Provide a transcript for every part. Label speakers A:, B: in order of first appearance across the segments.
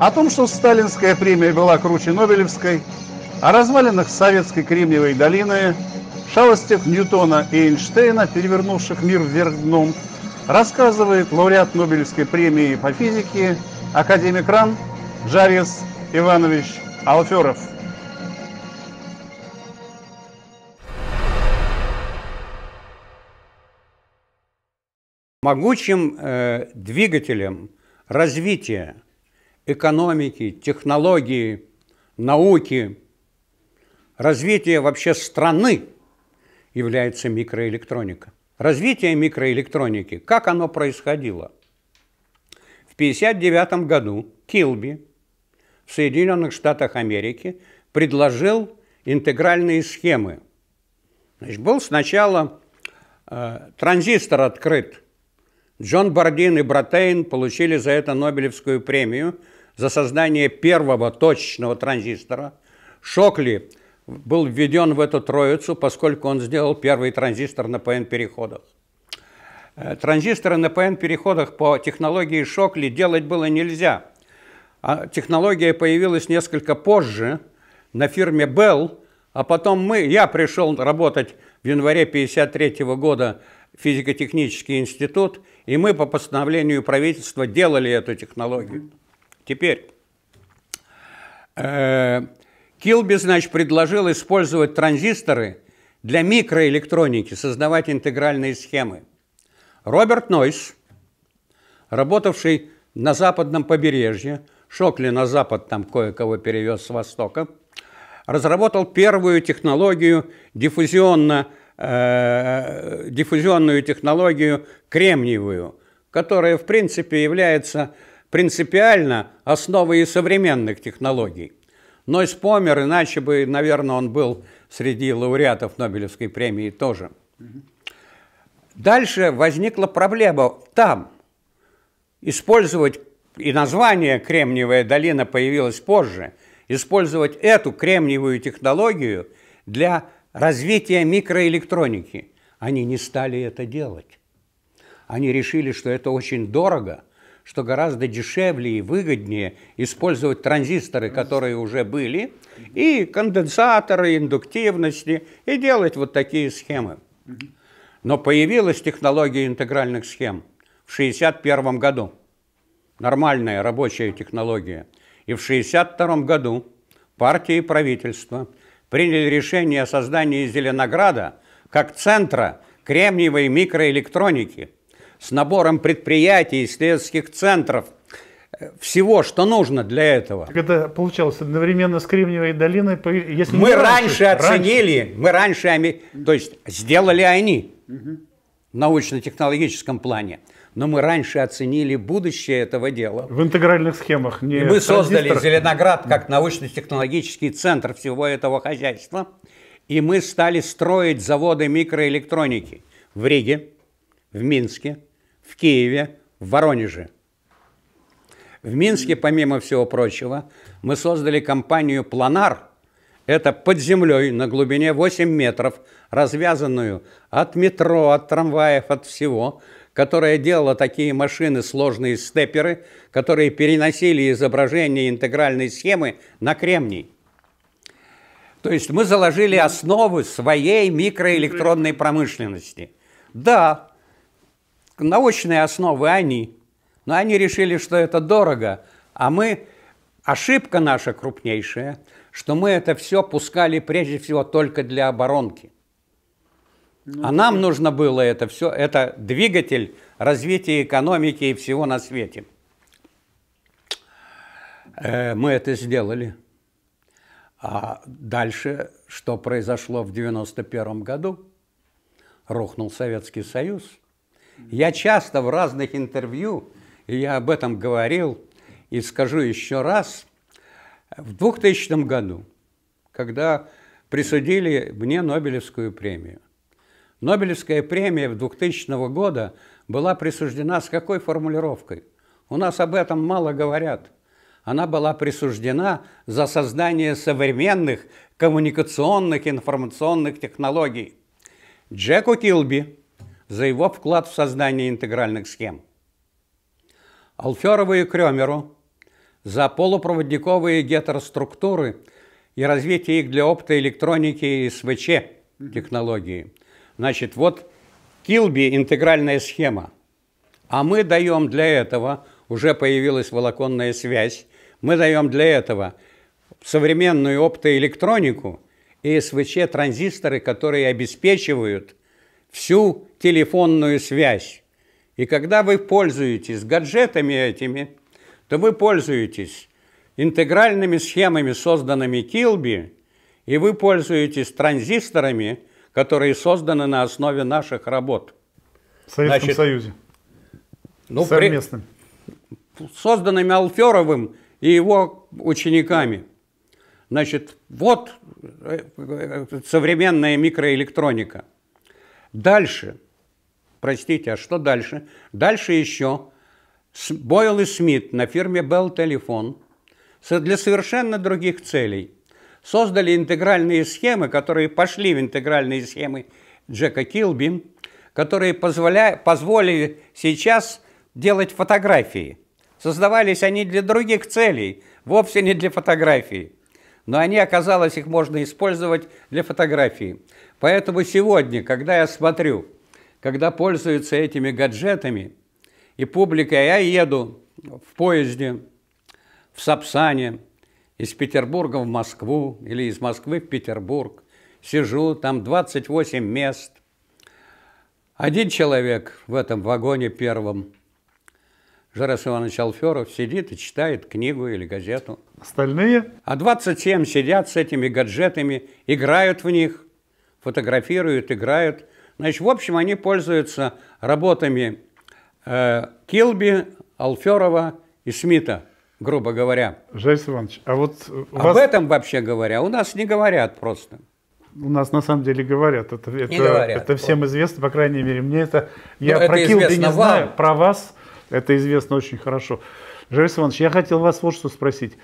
A: О том, что сталинская премия была круче Нобелевской, о развалинах советской Кремниевой долины, шалостях Ньютона и Эйнштейна, перевернувших мир вверх дном, рассказывает лауреат Нобелевской премии по физике, академик РАН Жарис Иванович Алферов.
B: Могучим э, двигателем развития экономики, технологии, науки, развития вообще страны является микроэлектроника. Развитие микроэлектроники, как оно происходило? В 1959 году Килби в Соединенных Штатах Америки предложил интегральные схемы. Значит, был сначала э, транзистор открыт Джон Бардин и Братейн получили за это Нобелевскую премию за создание первого точечного транзистора. Шокли был введен в эту троицу, поскольку он сделал первый транзистор на ПН-переходах. Э, транзисторы на ПН-переходах по технологии Шокли делать было нельзя. А технология появилась несколько позже на фирме Bell, а потом мы, я пришел работать в январе 1953 года в физико-технический институт, и мы по постановлению правительства делали эту технологию. Теперь, э, Килби, значит, предложил использовать транзисторы для микроэлектроники, создавать интегральные схемы. Роберт Нойс, работавший на западном побережье, Шокли на запад там кое-кого перевез с востока, разработал первую технологию диффузионно э, диффузионную технологию кремниевую, которая, в принципе, является принципиально основой и современных технологий. Но из помер, иначе бы, наверное, он был среди лауреатов Нобелевской премии тоже. Дальше возникла проблема там. Использовать, и название Кремниевая долина появилось позже, использовать эту кремниевую технологию для развития микроэлектроники. Они не стали это делать. Они решили, что это очень дорого, что гораздо дешевле и выгоднее использовать транзисторы, которые уже были, и конденсаторы, индуктивности, и делать вот такие схемы. Но появилась технология интегральных схем в 1961 году. Нормальная рабочая технология. И в 1962 году партия и правительство – приняли решение о создании Зеленограда как центра кремниевой микроэлектроники с набором предприятий, исследовательских центров, э, всего, что нужно для этого.
C: Так это получалось одновременно с Кремниевой долиной?
B: Если мы раньше, раньше оценили, мы раньше, то есть сделали они угу. в научно-технологическом плане но мы раньше оценили будущее этого дела.
C: В интегральных схемах.
B: Не и мы создали Зеленоград как научно-технологический центр всего этого хозяйства, и мы стали строить заводы микроэлектроники в Риге, в Минске, в Киеве, в Воронеже. В Минске, помимо всего прочего, мы создали компанию «Планар», это под землей на глубине 8 метров, развязанную от метро, от трамваев, от всего, которая делала такие машины, сложные степеры, которые переносили изображение интегральной схемы на кремний. То есть мы заложили основы своей микроэлектронной промышленности. Да, научные основы они, но они решили, что это дорого, а мы, ошибка наша крупнейшая, что мы это все пускали прежде всего только для оборонки – ну, а нам нужно было это все, это двигатель развития экономики и всего на свете. Э, мы это сделали. А дальше, что произошло в 91 году? Рухнул Советский Союз. Я часто в разных интервью, и я об этом говорил, и скажу еще раз, в 2000 году, когда присудили мне Нобелевскую премию, Нобелевская премия в 2000 года была присуждена с какой формулировкой? У нас об этом мало говорят. Она была присуждена за создание современных коммуникационных информационных технологий. Джеку Килби за его вклад в создание интегральных схем. Алферову и Кремеру за полупроводниковые гетероструктуры и развитие их для оптоэлектроники и СВЧ технологии. Значит, вот Килби – интегральная схема. А мы даем для этого, уже появилась волоконная связь, мы даем для этого современную оптоэлектронику и СВЧ-транзисторы, которые обеспечивают всю телефонную связь. И когда вы пользуетесь гаджетами этими, то вы пользуетесь интегральными схемами, созданными Килби, и вы пользуетесь транзисторами, которые созданы на основе наших работ.
C: В Советском Значит, Союзе.
B: Ну, Совместным. При, созданными Алферовым и его учениками. Значит, вот э, современная микроэлектроника. Дальше, простите, а что дальше? Дальше еще Бойл и Смит на фирме Bell Telephone для совершенно других целей создали интегральные схемы, которые пошли в интегральные схемы Джека Килби, которые позволили сейчас делать фотографии. Создавались они для других целей, вовсе не для фотографии. Но они, оказалось, их можно использовать для фотографии. Поэтому сегодня, когда я смотрю, когда пользуются этими гаджетами, и публика, я еду в поезде, в Сапсане, из Петербурга в Москву или из Москвы в Петербург, сижу, там 28 мест. Один человек в этом вагоне первом, Жарас Иванович Алферов, сидит и читает книгу или газету.
C: Остальные?
B: А 27 сидят с этими гаджетами, играют в них, фотографируют, играют. Значит, в общем, они пользуются работами э, Килби, Алферова и Смита, грубо говоря.
C: Жайс Иванович, а вот...
B: Об вас... этом вообще говоря, у нас не говорят просто.
C: У нас на самом деле говорят. Это, это, говорят, это всем известно, по крайней мере. Мне это... Я ну, про Килби не вам. знаю, про вас это известно очень хорошо. Жайс Иванович, я хотел вас вот что спросить.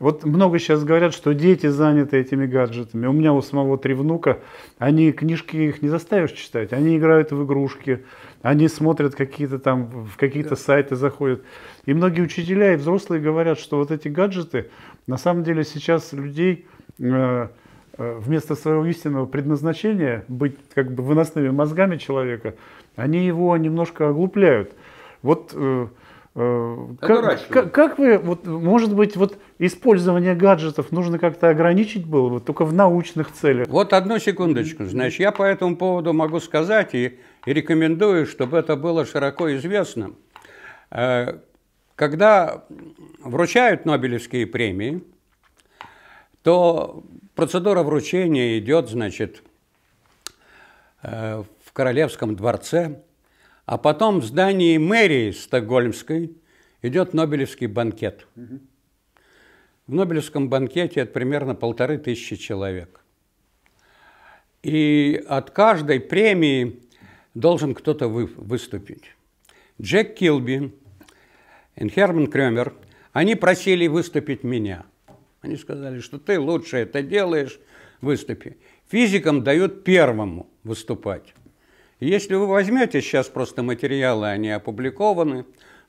C: Вот много сейчас говорят, что дети заняты этими гаджетами. У меня у самого три внука, они книжки их не заставишь читать, они играют в игрушки, они смотрят какие-то там, в какие-то сайты заходят. И многие учителя и взрослые говорят, что вот эти гаджеты, на самом деле сейчас людей э, э, вместо своего истинного предназначения быть как бы выносными мозгами человека, они его немножко оглупляют. Вот э, Э, как, как, как вы, вот, может быть, вот использование гаджетов нужно как-то ограничить было, вот только в научных целях?
B: Вот одну секундочку. Значит, я по этому поводу могу сказать и, и рекомендую, чтобы это было широко известно. Э, когда вручают Нобелевские премии, то процедура вручения идет, значит, в Королевском дворце, а потом в здании мэрии Стокгольмской идет Нобелевский банкет. В Нобелевском банкете это примерно полторы тысячи человек. И от каждой премии должен кто-то вы, выступить. Джек Килби и Херман Кремер, они просили выступить меня. Они сказали, что ты лучше это делаешь, выступи. Физикам дают первому выступать. Если вы возьмете сейчас просто материалы, они опубликованы,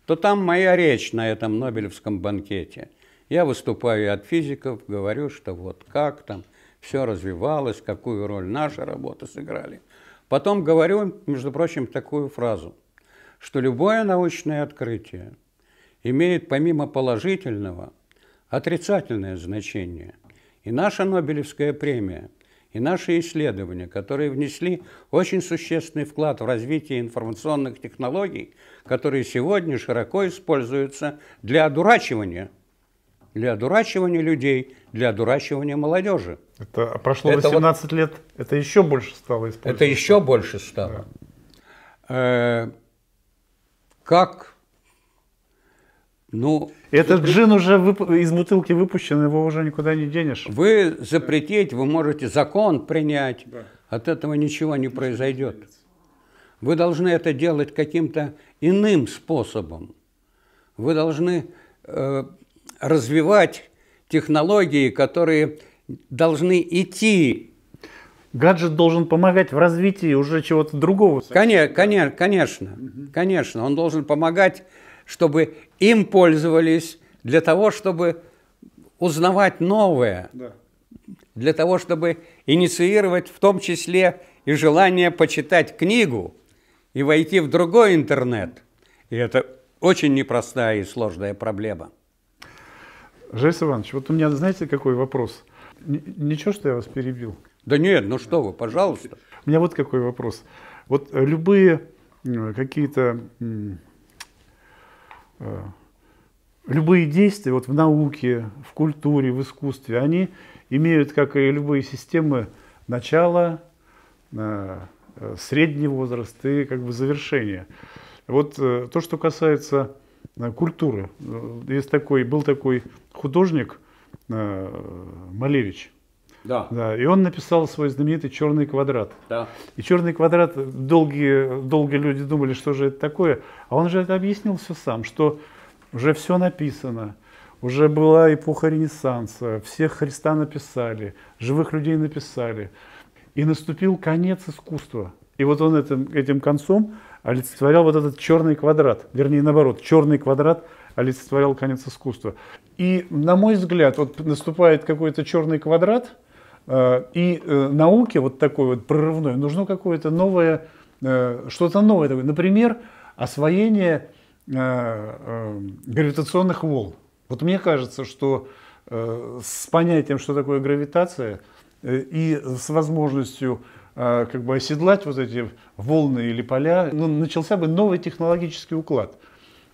B: то там моя речь на этом Нобелевском банкете. Я выступаю от физиков, говорю, что вот как там все развивалось, какую роль наши работы сыграли. Потом говорю, между прочим, такую фразу, что любое научное открытие имеет помимо положительного отрицательное значение. И наша Нобелевская премия – и наши исследования, которые внесли очень существенный вклад в развитие информационных технологий, которые сегодня широко используются для одурачивания, для одурачивания людей, для одурачивания молодежи.
C: Это прошло это 18 вот, лет, это еще больше стало использоваться.
B: Это еще больше стало. Да. Э, как
C: ну, Этот джин уже вып... из бутылки выпущен, его уже никуда не денешь.
B: Вы запретить, вы можете закон принять, да. от этого ничего не произойдет. Вы должны это делать каким-то иным способом. Вы должны э, развивать технологии, которые должны идти.
C: Гаджет должен помогать в развитии уже чего-то другого.
B: Конечно, конечно, конечно. Он должен помогать чтобы им пользовались для того, чтобы узнавать новое, да. для того, чтобы инициировать в том числе и желание почитать книгу и войти в другой интернет. И это очень непростая и сложная проблема.
C: Жесть Иванович, вот у меня, знаете, какой вопрос? Ничего, что я вас перебил?
B: Да нет, ну что вы, пожалуйста.
C: У меня вот какой вопрос. Вот любые какие-то э, любые действия вот в науке, в культуре, в искусстве, они имеют, как и любые системы, начало, э, средний возраст и как бы завершение. Вот э, то, что касается культуры. Есть такой, был такой художник Малевич. Да. да. И он написал свой знаменитый черный квадрат. Да. И черный квадрат, долгие, долгие люди думали, что же это такое. А он же это объяснил все сам, что уже все написано. Уже была эпоха Ренессанса, всех Христа написали, живых людей написали. И наступил конец искусства. И вот он этим, этим концом олицетворял вот этот черный квадрат, вернее наоборот, черный квадрат олицетворял конец искусства. И, на мой взгляд, вот наступает какой-то черный квадрат, и э, науке вот такой вот прорывной нужно какое-то новое, э, что-то новое. Например, освоение гравитационных волн. Вот мне кажется, что с понятием, что такое гравитация, и с возможностью как бы оседлать вот эти волны или поля, ну, начался бы новый технологический уклад.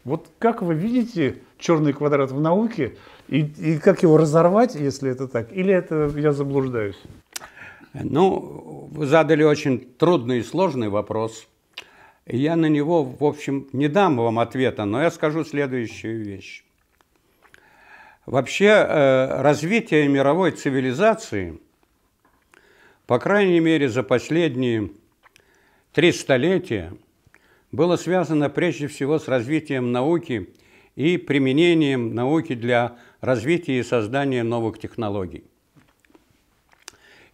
C: Вот как вы видите черный квадрат в науке и, и как его разорвать, если это так? Или это я заблуждаюсь?
B: Ну, вы задали очень трудный и сложный вопрос. Я на него, в общем, не дам вам ответа, но я скажу следующую вещь. Вообще, э, развитие мировой цивилизации, по крайней мере, за последние три столетия, было связано прежде всего с развитием науки и применением науки для развития и создания новых технологий.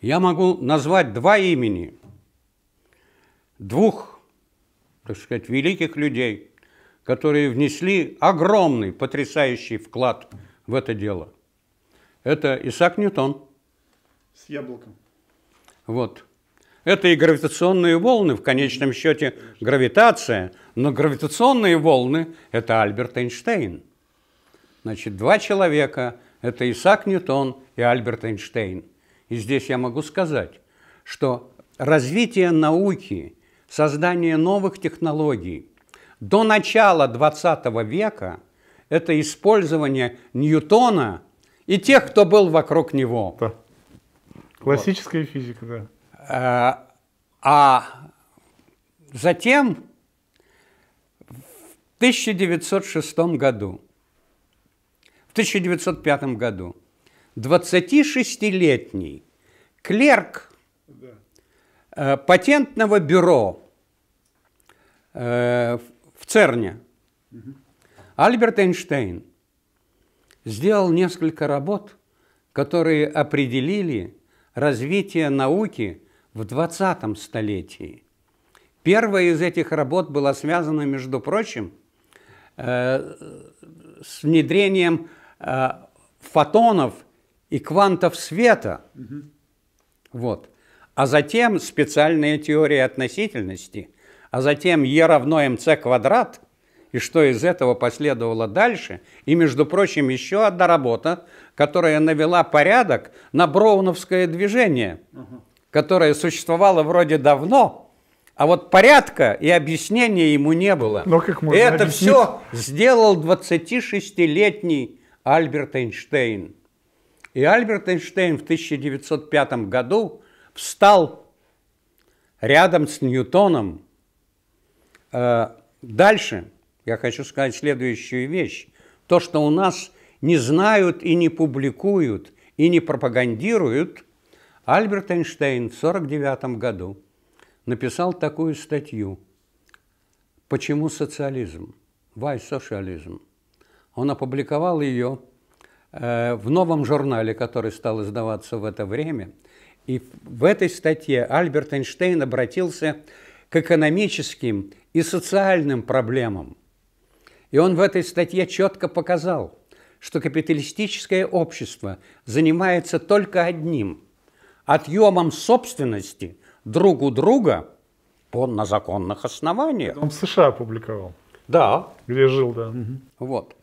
B: Я могу назвать два имени двух, так сказать, великих людей, которые внесли огромный, потрясающий вклад в это дело. Это Исаак Ньютон.
C: С яблоком.
B: Вот. Это и гравитационные волны, в конечном счете гравитация, но гравитационные волны – это Альберт Эйнштейн. Значит, два человека – это Исаак Ньютон и Альберт Эйнштейн. И здесь я могу сказать, что развитие науки, создание новых технологий до начала 20 века – это использование Ньютона и тех, кто был вокруг него. Да.
C: Классическая вот. физика, да.
B: А, а затем в 1906 году 1905 году. 26-летний клерк э, патентного бюро э, в ЦЕРНе. Альберт Эйнштейн сделал несколько работ, которые определили развитие науки в 20 столетии. Первая из этих работ была связана, между прочим, э, с внедрением Э, фотонов и квантов света. Угу. Вот. А затем специальная теория относительности, а затем Е равно МЦ квадрат, и что из этого последовало дальше. И, между прочим, еще одна работа, которая навела порядок на броуновское движение, угу. которое существовало вроде давно, а вот порядка и объяснения ему не было. Но как можно Это объяснить? все сделал 26-летний Альберт Эйнштейн. И Альберт Эйнштейн в 1905 году встал рядом с Ньютоном. Э, дальше я хочу сказать следующую вещь. То, что у нас не знают и не публикуют, и не пропагандируют, Альберт Эйнштейн в 1949 году написал такую статью «Почему социализм?» «Why socialism?» Он опубликовал ее э, в новом журнале, который стал издаваться в это время. И в этой статье Альберт Эйнштейн обратился к экономическим и социальным проблемам. И он в этой статье четко показал, что капиталистическое общество занимается только одним – отъемом собственности друг у друга по на законных основаниях.
C: Он в США опубликовал.
B: Да.
C: Где жил, да.
B: Вот.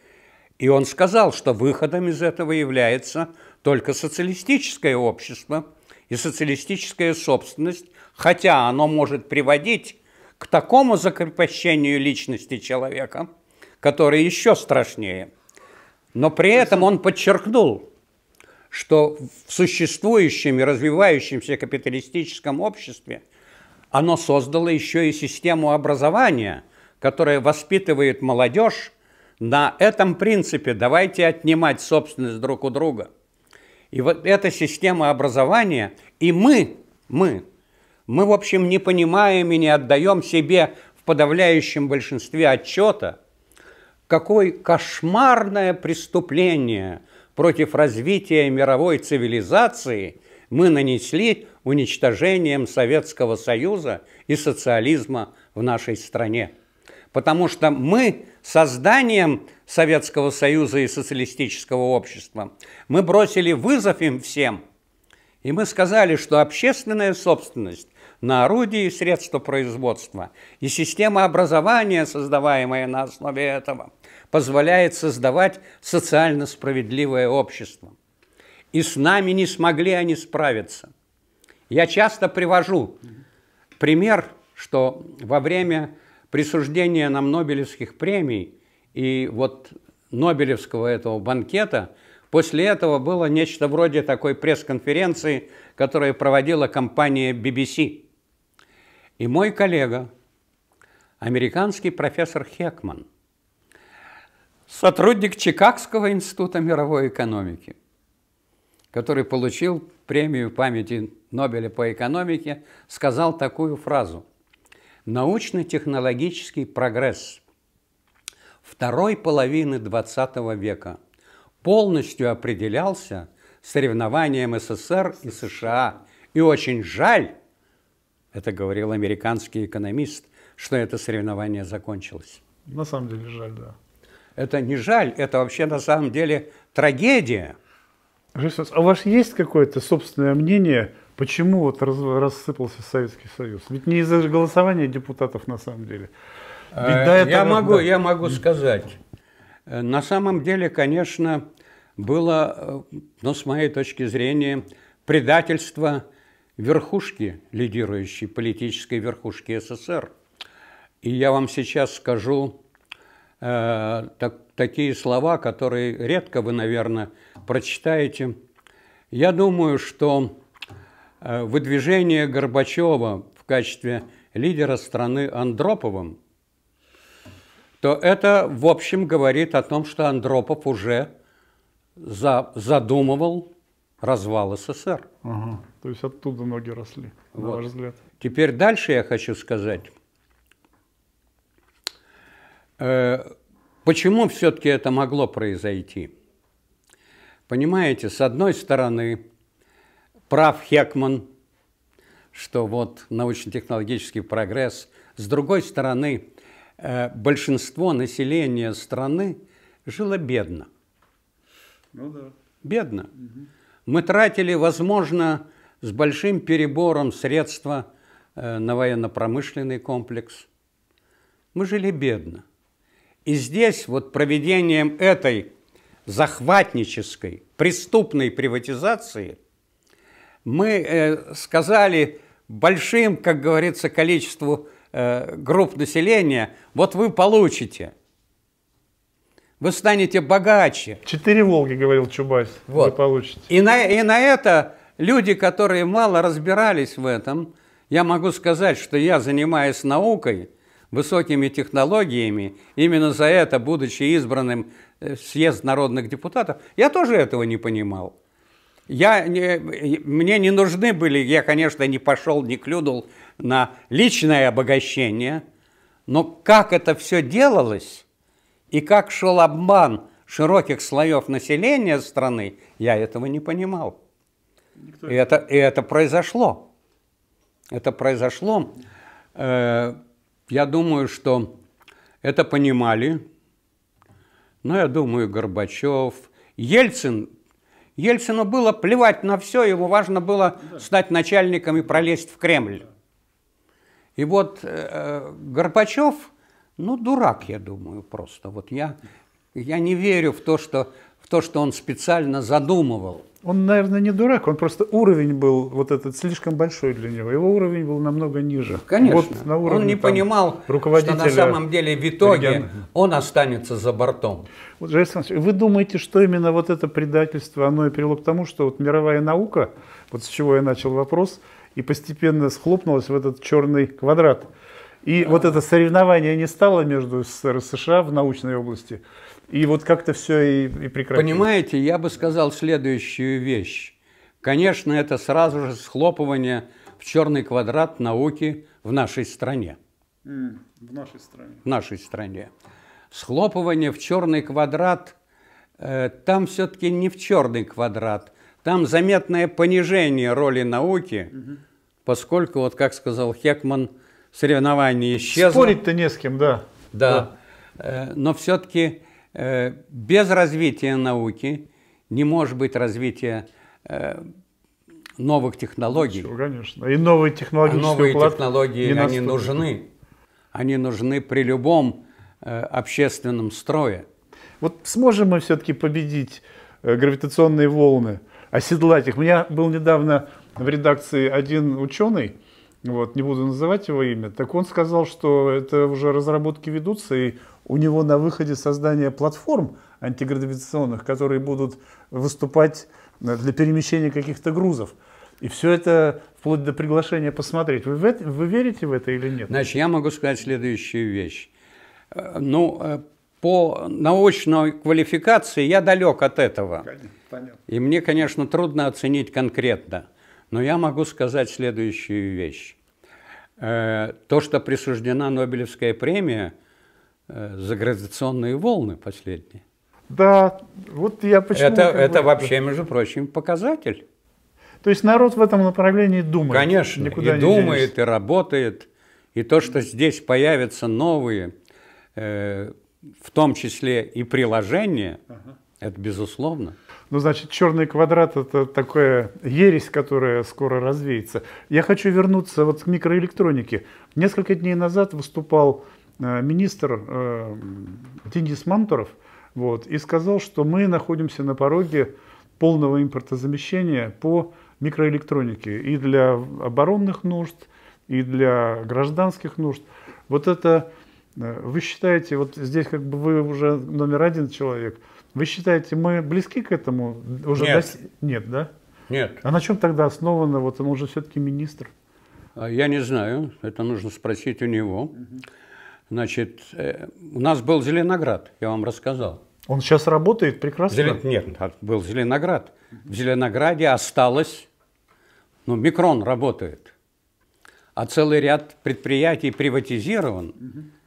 B: И он сказал, что выходом из этого является только социалистическое общество и социалистическая собственность, хотя оно может приводить к такому закрепощению личности человека, которое еще страшнее. Но при этом он подчеркнул, что в существующем и развивающемся капиталистическом обществе оно создало еще и систему образования, которая воспитывает молодежь на этом принципе «давайте отнимать собственность друг у друга». И вот эта система образования, и мы, мы, мы, в общем, не понимаем и не отдаем себе в подавляющем большинстве отчета, какое кошмарное преступление против развития мировой цивилизации мы нанесли уничтожением Советского Союза и социализма в нашей стране. Потому что мы созданием Советского Союза и социалистического общества, мы бросили вызов им всем, и мы сказали, что общественная собственность на орудия и средства производства. И система образования, создаваемая на основе этого, позволяет создавать социально справедливое общество. И с нами не смогли они справиться. Я часто привожу пример, что во время присуждения нам Нобелевских премий и вот Нобелевского этого банкета, после этого было нечто вроде такой пресс-конференции, которую проводила компания BBC. И мой коллега, американский профессор Хекман, сотрудник Чикагского института мировой экономики, который получил премию памяти Нобеля по экономике, сказал такую фразу. Научно-технологический прогресс второй половины XX века полностью определялся соревнованием СССР и США. И очень жаль, это говорил американский экономист, что это соревнование закончилось.
C: На самом деле жаль, да.
B: Это не жаль, это вообще на самом деле трагедия.
C: А у вас есть какое-то собственное мнение, почему вот рассыпался Советский Союз? Ведь не из-за голосования депутатов на самом деле.
B: Ведь до этого, я могу, да. я могу сказать. На самом деле, конечно, было, ну, с моей точки зрения, предательство верхушки, лидирующей политической верхушки СССР. И я вам сейчас скажу э, так, такие слова, которые редко вы, наверное, прочитаете. Я думаю, что э, выдвижение Горбачева в качестве лидера страны Андроповым, то это, в общем, говорит о том, что Андропов уже за, задумывал развал СССР.
C: Ага. То есть оттуда ноги росли, вот. на ваш взгляд.
B: Теперь дальше я хочу сказать. Э, почему все-таки это могло произойти? Понимаете, с одной стороны, прав Хекман, что вот научно-технологический прогресс, с другой стороны, э, большинство населения страны жило бедно.
C: Ну да.
B: Бедно. Угу. Мы тратили, возможно, с большим перебором средства э, на военно-промышленный комплекс. Мы жили бедно. И здесь вот проведением этой захватнической, преступной приватизации мы э, сказали большим, как говорится, количеству э, групп населения, вот вы получите – вы станете богаче.
C: Четыре Волги, говорил Чубайс, вот. вы получите.
B: И на, и на это люди, которые мало разбирались в этом, я могу сказать, что я, занимаясь наукой, высокими технологиями, именно за это, будучи избранным в съезд народных депутатов, я тоже этого не понимал. Я, не, мне не нужны были, я, конечно, не пошел, не клюнул на личное обогащение, но как это все делалось, и как шел обман широких слоев населения страны, я этого не понимал. и это, и это произошло. Это произошло. Э, я думаю, что это понимали. Но я думаю, Горбачев, Ельцин, Ельцину было плевать на все, ему важно было стать начальником и пролезть в Кремль. И вот э, Горбачев, ну, дурак, я думаю, просто. Вот я, я не верю в то, что, в то, что он специально задумывал.
C: Он, наверное, не дурак, он просто уровень был вот этот слишком большой для него. Его уровень был намного ниже.
B: Конечно. Вот на уровне,
C: он
B: не там, понимал, что на самом деле в итоге регион... он останется за бортом.
C: Вот, вы думаете, что именно вот это предательство, оно и привело к тому, что вот мировая наука, вот с чего я начал вопрос, и постепенно схлопнулась в этот черный квадрат. И вот это соревнование не стало между СССР и США в научной области – и вот как-то все и, и прекратилось.
B: Понимаете, я бы сказал следующую вещь. Конечно, это сразу же схлопывание в черный квадрат науки в нашей стране.
C: Mm, в нашей стране.
B: В нашей стране. Схлопывание в черный квадрат, э, там все-таки не в черный квадрат, там заметное понижение роли науки, угу. поскольку, вот как сказал Хекман, соревнования исчезло.
C: Спорить-то не с кем, да.
B: Да, да. Э, но все-таки Э, без развития науки не может быть развития э, новых технологий.
C: Все, конечно. И новые технологии. А
B: новые технологии, они нужны. Они нужны при любом общественном строе.
C: Вот сможем мы все-таки победить гравитационные волны, оседлать их? У меня был недавно в редакции один ученый, вот, не буду называть его имя, так он сказал, что это уже разработки ведутся, и у него на выходе создание платформ антигравитационных, которые будут выступать э, для перемещения каких-то грузов. И все это вплоть до приглашения посмотреть. Вы, вы верите в это или нет?
B: Значит, я могу сказать следующую вещь. Э, ну, э, по научной квалификации я далек от этого. Понятно. И мне, конечно, трудно оценить конкретно. Но я могу сказать следующую вещь. То, что присуждена Нобелевская премия – Э, заградационные волны последние.
C: Да, вот я почему...
B: Это, это вообще, между прочим, показатель.
C: То есть народ в этом направлении думает.
B: Конечно, никуда и думает, денешься. и работает. И то, что здесь появятся новые, э, в том числе и приложения, ага. Это безусловно.
C: Ну, значит, черный квадрат – это такая ересь, которая скоро развеется. Я хочу вернуться вот к микроэлектронике. Несколько дней назад выступал Э, министр э, Денис Мантуров вот, и сказал, что мы находимся на пороге полного импортозамещения по микроэлектронике и для оборонных нужд, и для гражданских нужд. Вот это э, вы считаете, вот здесь как бы вы уже номер один человек, вы считаете, мы близки к этому? Уже
B: Нет. Дос...
C: Нет, да?
B: Нет.
C: А на чем тогда основано? Вот он уже все-таки министр.
B: А я не знаю, это нужно спросить у него. Значит, э, у нас был Зеленоград, я вам рассказал.
C: Он сейчас работает прекрасно?
B: Зелен... Нет, был Зеленоград. В Зеленограде осталось, ну, Микрон работает, а целый ряд предприятий приватизирован.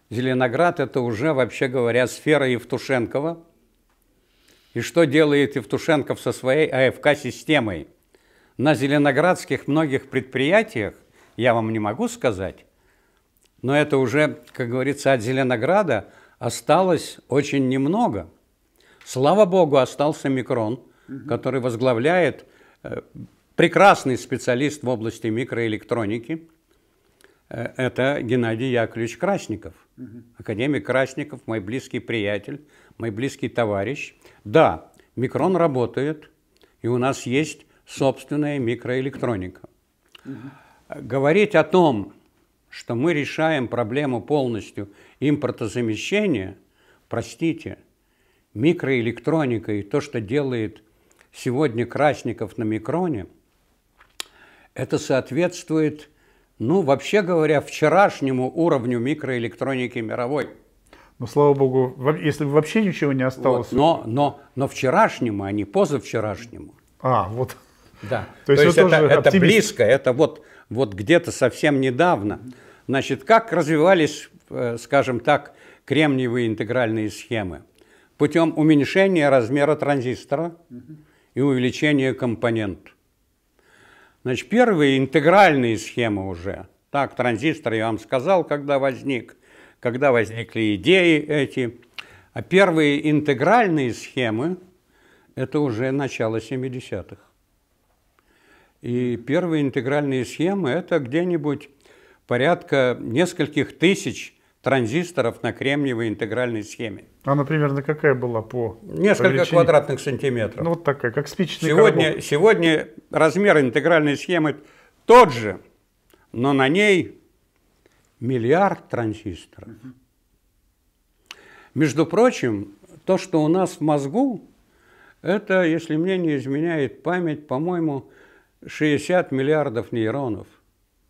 B: Зеленоград – это уже, вообще говоря, сфера Евтушенкова. И что делает Евтушенков со своей АФК-системой? На зеленоградских многих предприятиях, я вам не могу сказать, но это уже, как говорится, от Зеленограда осталось очень немного. Слава богу, остался Микрон, который возглавляет э, прекрасный специалист в области микроэлектроники. Э, это Геннадий Яковлевич Красников. Академик Красников, мой близкий приятель, мой близкий товарищ. Да, Микрон работает, и у нас есть собственная микроэлектроника. Говорить о том, что мы решаем проблему полностью импортозамещения, простите, микроэлектроника и то, что делает сегодня Красников на микроне, это соответствует, ну, вообще говоря, вчерашнему уровню микроэлектроники мировой.
C: Ну, слава богу, если вообще ничего не осталось.
B: Вот, но, но, но вчерашнему, а не позавчерашнему.
C: А, вот.
B: Да. То есть, То есть это, это близко, это вот, вот где-то совсем недавно. Значит, как развивались, э, скажем так, кремниевые интегральные схемы? Путем уменьшения размера транзистора и увеличения компонент. Значит, первые интегральные схемы уже, так, транзистор я вам сказал, когда возник, когда возникли идеи эти, а первые интегральные схемы, это уже начало 70-х. И первые интегральные схемы – это где-нибудь порядка нескольких тысяч транзисторов на кремниевой интегральной схеме.
C: Она примерно какая была по
B: Несколько величине? квадратных сантиметров.
C: Ну вот такая, как спичечный
B: сегодня,
C: коробок.
B: Сегодня размер интегральной схемы тот же, но на ней миллиард транзисторов. Между прочим, то, что у нас в мозгу, это, если мне не изменяет память, по-моему, 60 миллиардов нейронов.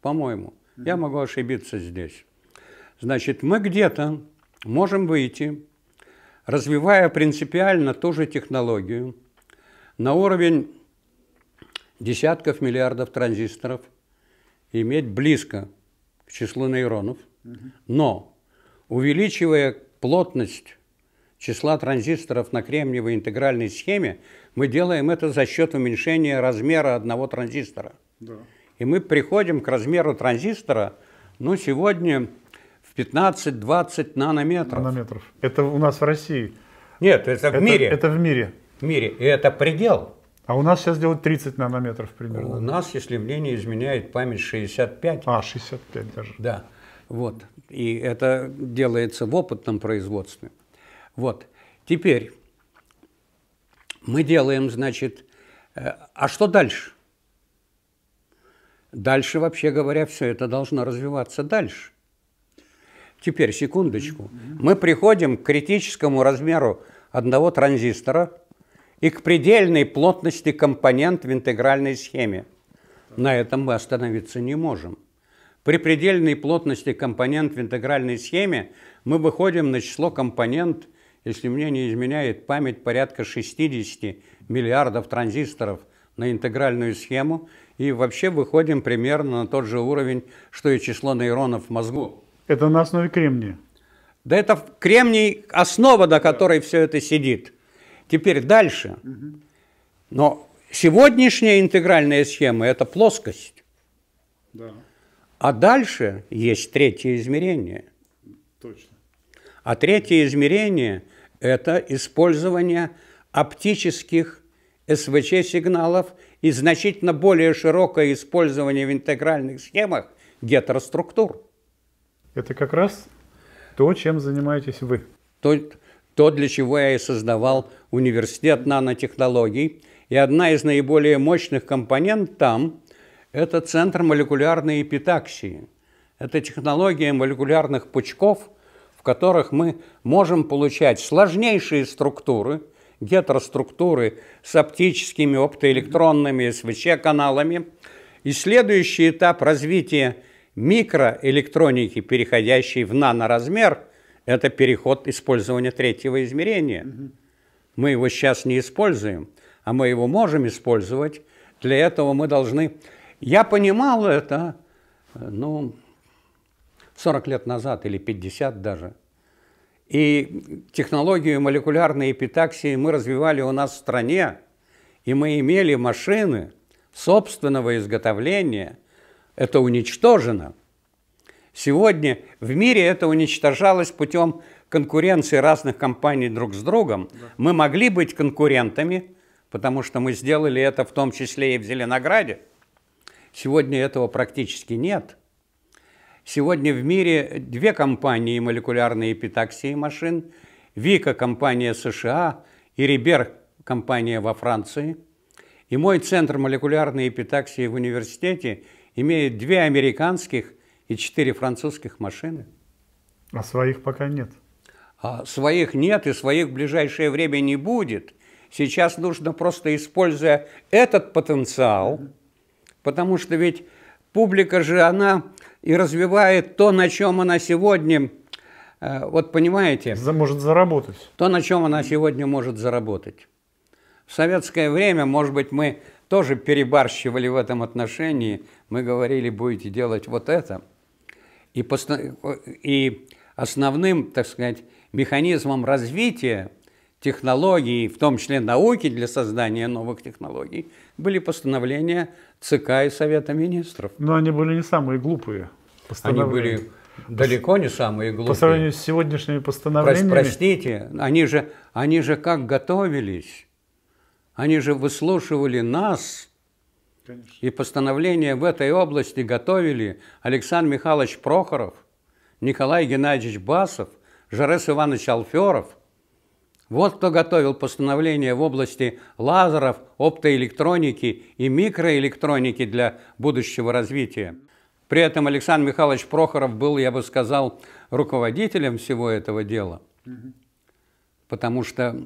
B: По-моему. Я могу ошибиться здесь. Значит, мы где-то можем выйти, развивая принципиально ту же технологию, на уровень десятков миллиардов транзисторов, иметь близко к числу нейронов, но увеличивая плотность числа транзисторов на кремниевой интегральной схеме, мы делаем это за счет уменьшения размера одного транзистора. Да. И мы приходим к размеру транзистора, ну, сегодня в 15-20 нанометров.
C: Нанометров. Это у нас в России.
B: Нет, это в
C: это,
B: мире.
C: Это в мире.
B: В мире. И это предел.
C: А у нас сейчас делают 30 нанометров примерно.
B: У нас, если мне не изменяет память, 65.
C: А, 65 даже.
B: Да. Вот. И это делается в опытном производстве. Вот. Теперь мы делаем, значит, э, а что дальше? Дальше, вообще говоря, все это должно развиваться дальше. Теперь, секундочку. Мы приходим к критическому размеру одного транзистора – и к предельной плотности компонент в интегральной схеме. На этом мы остановиться не можем. При предельной плотности компонент в интегральной схеме мы выходим на число компонент, если мне не изменяет память, порядка 60 миллиардов транзисторов на интегральную схему, и вообще выходим примерно на тот же уровень, что и число нейронов в мозгу.
C: Это на основе кремния?
B: Да это кремний – основа, до которой все это сидит – Теперь дальше. Но сегодняшняя интегральная схема – это плоскость. Да. А дальше есть третье измерение.
C: Точно.
B: А третье измерение – это использование оптических СВЧ-сигналов и значительно более широкое использование в интегральных схемах гетероструктур.
C: Это как раз то, чем занимаетесь вы.
B: То, то, для чего я и создавал университет нанотехнологий. И одна из наиболее мощных компонент там – это центр молекулярной эпитаксии. Это технология молекулярных пучков, в которых мы можем получать сложнейшие структуры, гетероструктуры с оптическими, оптоэлектронными, СВЧ-каналами. И следующий этап развития микроэлектроники, переходящей в наноразмер – это переход использования третьего измерения. Угу. Мы его сейчас не используем, а мы его можем использовать. Для этого мы должны... Я понимал это, ну, 40 лет назад или 50 даже. И технологию молекулярной эпитаксии мы развивали у нас в стране, и мы имели машины собственного изготовления. Это уничтожено. Сегодня в мире это уничтожалось путем конкуренции разных компаний друг с другом. Да. Мы могли быть конкурентами, потому что мы сделали это в том числе и в Зеленограде. Сегодня этого практически нет. Сегодня в мире две компании молекулярной эпитаксии машин. Вика – компания США и Рибер – компания во Франции. И мой центр молекулярной эпитаксии в университете имеет две американских и четыре французских машины.
C: А своих пока нет.
B: А своих нет, и своих в ближайшее время не будет. Сейчас нужно просто, используя этот потенциал, потому что ведь публика же, она и развивает то, на чем она сегодня, э, вот понимаете?
C: Может заработать.
B: То, на чем она сегодня может заработать. В советское время, может быть, мы тоже перебарщивали в этом отношении. Мы говорили, будете делать вот это – и, и основным, так сказать, механизмом развития технологий, в том числе науки для создания новых технологий, были постановления ЦК и Совета Министров.
C: Но они были не самые глупые.
B: Они были далеко не самые глупые.
C: По сравнению с сегодняшними постановлениями.
B: Простите, они же, они же как готовились? Они же выслушивали нас, Конечно. и постановление в этой области готовили Александр Михайлович Прохоров, Николай Геннадьевич Басов, Жарес Иванович Алферов. Вот кто готовил постановление в области лазеров, оптоэлектроники и микроэлектроники для будущего развития. При этом Александр Михайлович Прохоров был, я бы сказал, руководителем всего этого дела, потому что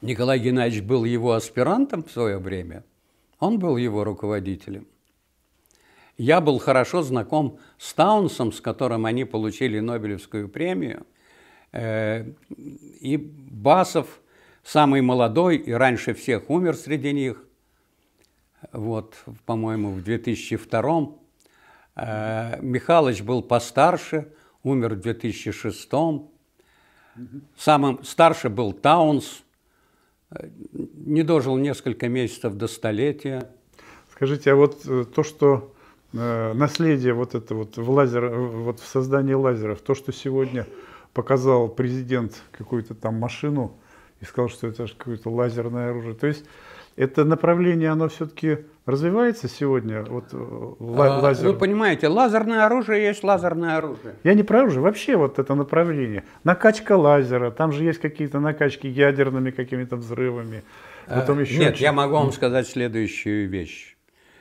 B: Николай Геннадьевич был его аспирантом в свое время, он был его руководителем. Я был хорошо знаком с Таунсом, с которым они получили Нобелевскую премию, э, и Басов, самый молодой и раньше всех умер среди них, вот, по-моему, в 2002 Э, Михалыч был постарше, умер в 2006 Самым старше был Таунс, не дожил несколько месяцев до столетия.
C: Скажите, а вот э, то, что наследие вот это вот в лазер, вот в создании лазеров, то, что сегодня показал президент какую-то там машину и сказал, что это какое-то лазерное оружие, то есть это направление, оно все-таки развивается сегодня? Вот, э,
B: а, лазер. Вы понимаете, лазерное оружие есть лазерное оружие.
C: Я не про оружие, вообще вот это направление. Накачка лазера, там же есть какие-то накачки ядерными какими-то взрывами.
B: Потом еще Нет, я могу вам сказать следующую вещь.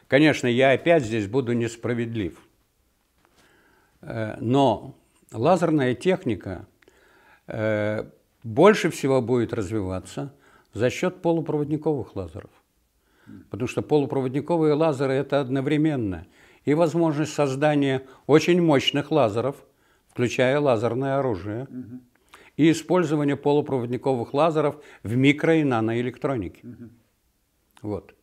B: Конечно, я опять здесь буду несправедлив. Э, но лазерная техника э, больше всего будет развиваться – за счет полупроводниковых лазеров. Потому что полупроводниковые лазеры – это одновременно и возможность создания очень мощных лазеров, включая лазерное оружие, и использование полупроводниковых лазеров в микро- и наноэлектронике. Вот.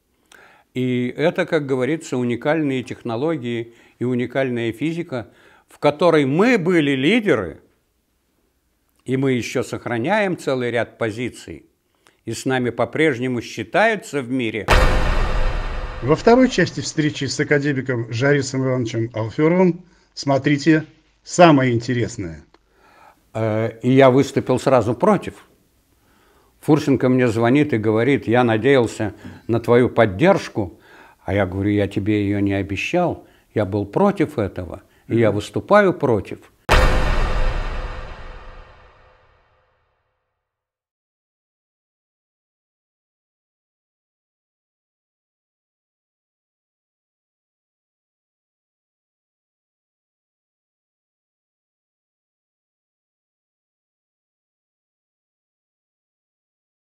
B: И это, как говорится, уникальные технологии и уникальная физика, в которой мы были лидеры, и мы еще сохраняем целый ряд позиций, и с нами по-прежнему считаются в мире.
A: Во второй части встречи с академиком Жарисом Ивановичем Алферовым смотрите самое интересное.
B: Э, и я выступил сразу против. Фурсенко мне звонит и говорит, я надеялся на твою поддержку, а я говорю, я тебе ее не обещал, я был против этого, и я выступаю против –